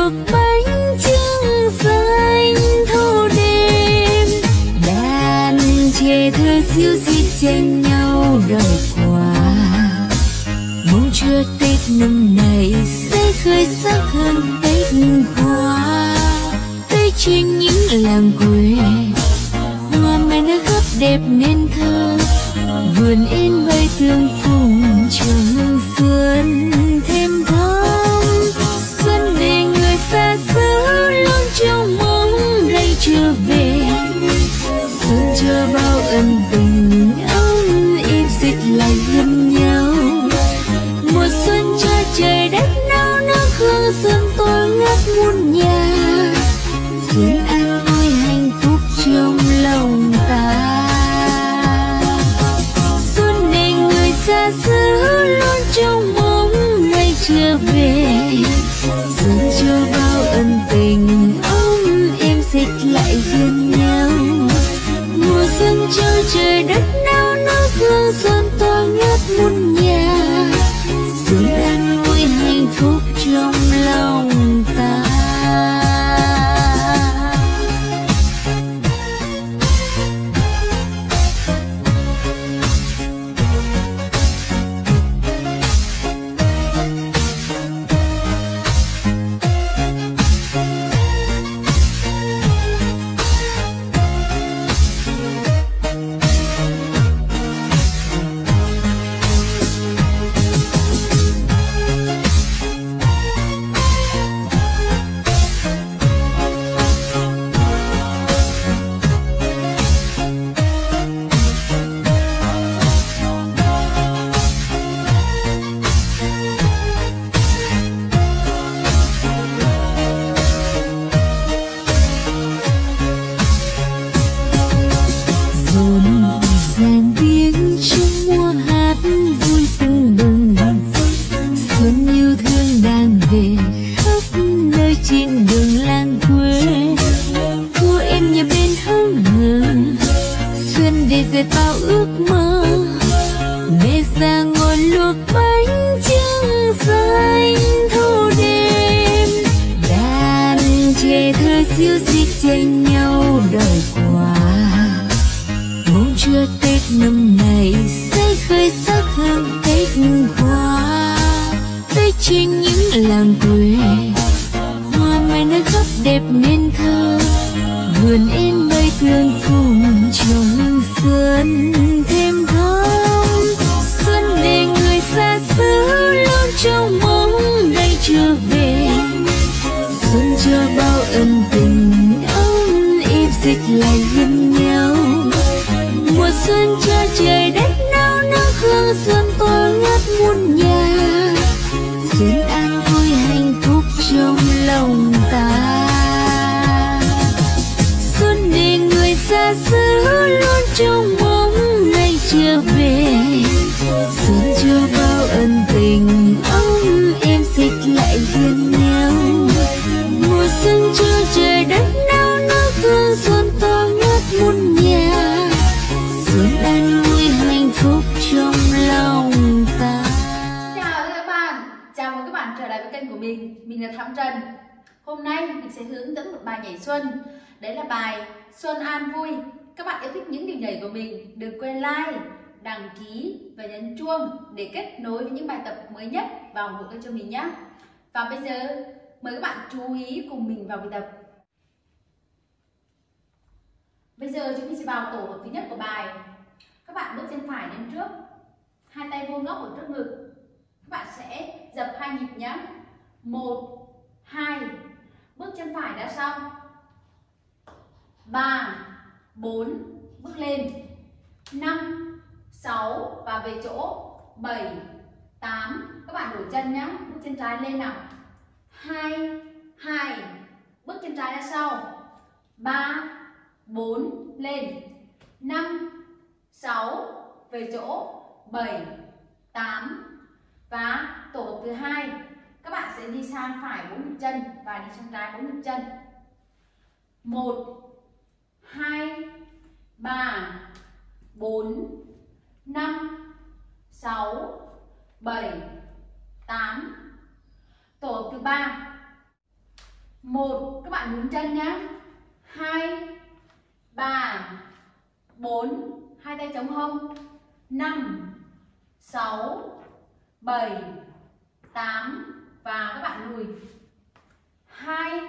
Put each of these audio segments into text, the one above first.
được bánh trưng xanh thâu đêm. Đàn trẻ thơ siêu xít chen nhau đòi quà mong chưa tết năm này sẽ khơi sắc hơn tết qua. Tết trên những làng quê, hoa mai đã gấp đẹp nên thơ. Vườn in bay tương chưa bao ân tình. Siêu nhau đời cuộc trong bóng ngày chưa về. Xuân chưa bao ân tình ấm em dịch lại hiền nhau mùa xuân chưa trời đất nao nước hương xuân to ngát muôn nhà. Xuân an vui hạnh phúc trong lòng ta. Chào các bạn, chào mừng các bạn trở lại với kênh của mình. Mình là Thắm Trần. Hôm nay mình sẽ hướng dẫn một bài nhảy xuân. Đấy là bài Xuân An Vui. Các bạn yêu thích những điều nhảy của mình Đừng quên like, đăng ký và nhấn chuông Để kết nối với những bài tập mới nhất và ủng hộ kênh cho mình nhé. Và bây giờ mời các bạn chú ý cùng mình vào bài tập. Bây giờ chúng mình sẽ vào tổ hợp thứ nhất của bài. Các bạn bước chân phải lên trước Hai tay vuông góc ở trước ngực. Các bạn sẽ dập hai nhịp nhé một hai bước chân phải đã xong. Ba 4 bước lên. 5 6 và về chỗ. 7 8 các bạn đổi chân nhé bước chân trái lên nào. 2 2 bước chân trái ra sau. 3 4 lên. 5 6 về chỗ. 7 8 và tổ hợp thứ hai. Các bạn sẽ đi sang phải bốn nhịp chân và đi sang trái bốn nhịp chân. 1 4 5 6 7 8 Tổ hợp thứ ba. Một, các bạn nhún chân nhé hai, ba, bốn. Hai tay chống hông. Năm, sáu, bảy, tám. Và các bạn lùi. Hai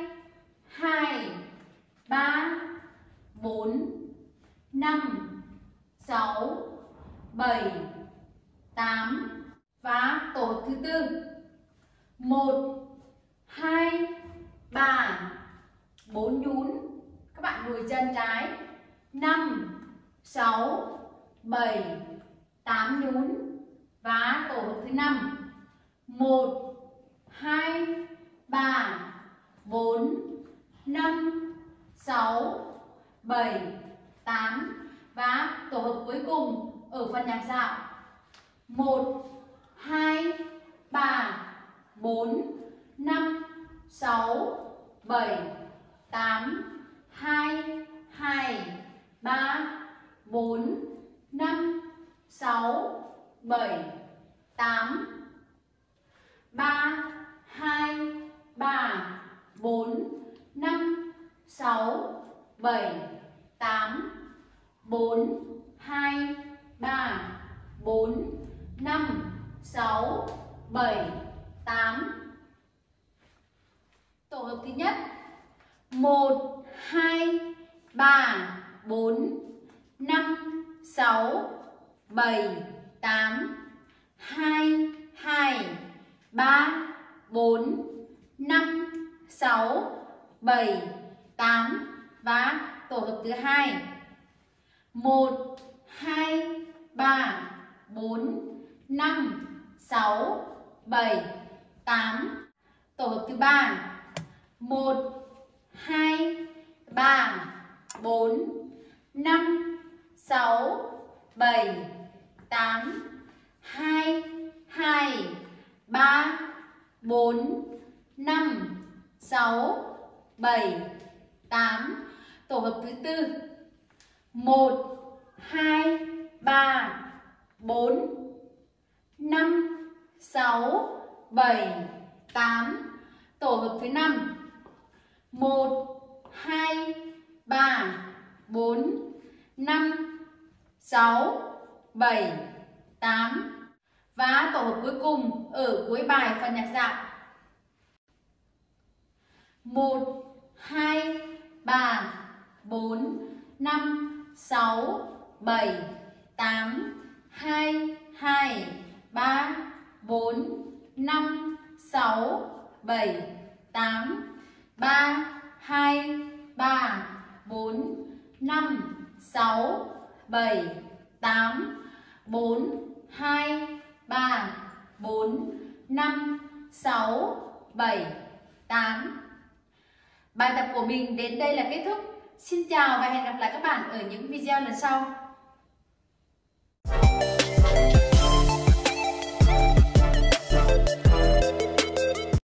hai, ba, bốn, năm sáu, bảy, tám và tổ thứ tư. Một, hai, ba, bốn nhún. Các bạn lùi chân trái. Năm, sáu, bảy, tám nhún và tổ hợp thứ năm. Một, hai, ba, bốn, năm, sáu, bảy, tám và tổ hợp cuối cùng ở phần nhạc dạo. Một, hai, ba, bốn, năm, sáu, bảy, tám, hai hai, ba, bốn, năm, sáu, bảy, tám. Ba, hai, ba, bốn, năm, sáu, bảy tám bốn hai ba bốn năm sáu bảy tám tổ hợp thứ nhất. Một, hai, ba, bốn, năm, sáu, bảy, tám, hai hai, ba, bốn, năm, sáu, bảy, tám và tổ hợp thứ hai. Một, hai, ba, bốn, năm, sáu, bảy, tám, tổ hợp thứ ba một, hai, ba, bốn, năm, sáu, bảy, tám, hai hai, ba, bốn, năm, sáu, bảy, tám. Tổ hợp thứ tư. Một, hai, ba, bốn, năm, sáu, bảy, tám. Tổ hợp thứ năm một, hai, ba, bốn, năm, sáu, bảy, tám. Và tổ hợp cuối cùng ở cuối bài phần nhạc dạo. Một, hai, ba, bốn, năm, sáu, bảy, tám. Hai hai, ba, bốn, năm, sáu, bảy, tám ba, hai, ba, bốn, năm, sáu, bảy, tám, bốn, hai, ba, bốn, năm, sáu, bảy, tám Bài tập của mình đến đây là kết thúc. Xin chào và hẹn gặp lại các bạn ở những video lần sau.